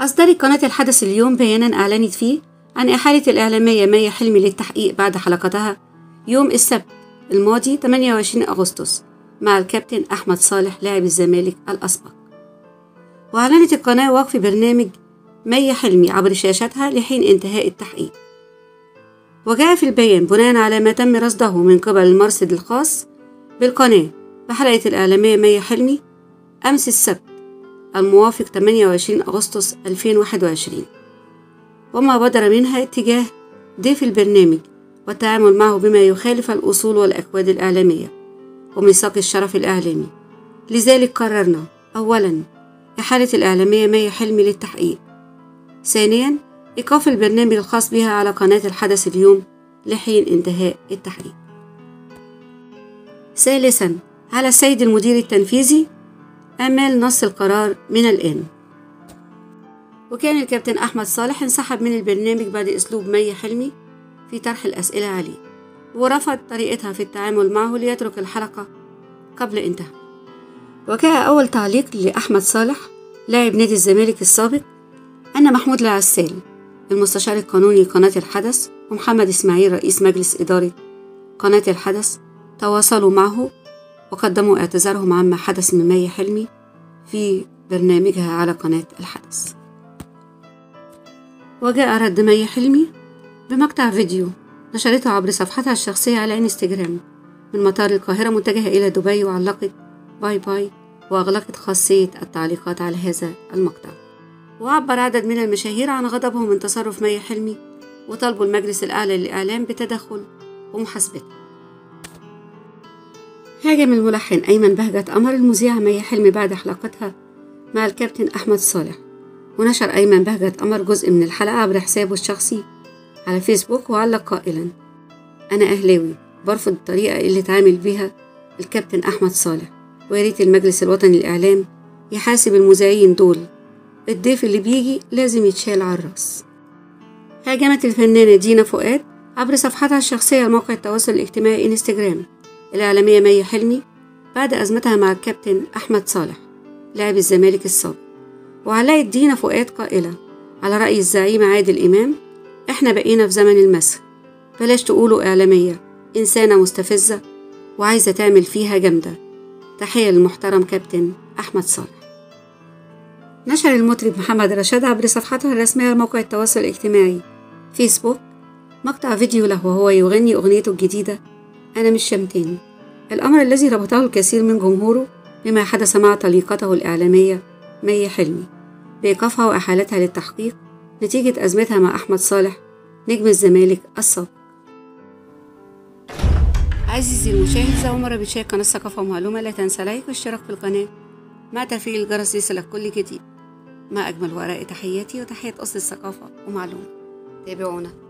أصدرت قناة الحدث اليوم بيانا أعلنت فيه عن إحالة الإعلامية مي حلمي للتحقيق بعد حلقتها يوم السبت الماضي 28 أغسطس مع الكابتن أحمد صالح لاعب الزمالك الأسبق. وأعلنت القناة وقف برنامج مي حلمي عبر شاشتها لحين انتهاء التحقيق. وجاء في البيان بناء على ما تم رصده من قبل المرصد الخاص بالقناة بحلقة الإعلامية مي حلمي أمس السبت الموافق 28 أغسطس 2021 وما بدر منها اتجاه ضيف البرنامج والتعامل معه بما يخالف الأصول والأكواد الإعلامية وميثاق الشرف الإعلامي. لذلك قررنا أولا إحالة الإعلامية مي حلمي للتحقيق. ثانيا إيقاف البرنامج الخاص بها على قناة الحدث اليوم لحين انتهاء التحقيق ثالثا على السيد المدير التنفيذي أمال نص القرار من الآن. وكان الكابتن أحمد صالح انسحب من البرنامج بعد أسلوب مي حلمي في طرح الأسئلة عليه ورفض طريقتها في التعامل معه ليترك الحلقة قبل انتهاء. وكان أول تعليق لأحمد صالح لاعب نادي الزمالك السابق أن محمود العسال المستشار القانوني لقناة الحدث ومحمد إسماعيل رئيس مجلس إدارة قناة الحدث تواصلوا معه وقدموا اعتذارهم عما حدث من مي حلمي في برنامجها على قناة الحدث. وجاء رد مي حلمي بمقطع فيديو نشرته عبر صفحتها الشخصية على انستجرام من مطار القاهرة متجهة إلى دبي وعلقت bye bye وأغلقت خاصية التعليقات على هذا المقطع. وعبر عدد من المشاهير عن غضبهم من تصرف مي حلمي وطالبوا المجلس الأعلى للإعلام بتدخل ومحاسبته. هاجم الملحن أيمن بهجت قمر المذيعة مي حلمي بعد حلقتها مع الكابتن أحمد صالح. ونشر أيمن بهجت قمر جزء من الحلقة عبر حسابه الشخصي على فيسبوك وعلق قائلا. أنا أهلاوي برفض الطريقة اللي اتعامل بيها الكابتن أحمد صالح. وياريت المجلس الوطني للإعلام يحاسب المذيعين دول. الضيف اللي بيجي لازم يتشال على الرأس. هاجمت الفنانة دينا فؤاد عبر صفحتها الشخصية على موقع التواصل الاجتماعي انستجرام. الإعلامية مي حلمي بعد أزمتها مع الكابتن أحمد صالح لاعب الزمالك السابق وعلقت دينا فؤاد قائلة على رأي الزعيم عادل إمام إحنا بقينا في زمن المسخ. بلاش تقولوا إعلامية إنسانة مستفزة وعايزة تعمل فيها جامدة. تحية للمحترم كابتن أحمد صالح. نشر المطرب محمد رشاد عبر صفحته الرسمية على موقع التواصل الاجتماعي فيسبوك مقطع فيديو له وهو يغني أغنيته الجديدة أنا مش شمتاني. الأمر الذي ربطه الكثير من جمهوره بما حدث مع طليقته الإعلامية مي حلمي. بإيقافها وإحالتها للتحقيق نتيجة أزمتها مع أحمد صالح نجم الزمالك السابق عزيزي المشاهد أول مرة بتشاهد قناة ثقافة ومعلومة لا تنسى لايك واشتراك في القناة. مع تفعيل الجرس ليصلك كل جديد. مع أجمل وآراء تحياتي وتحية أصل الثقافة ومعلومة. تابعونا.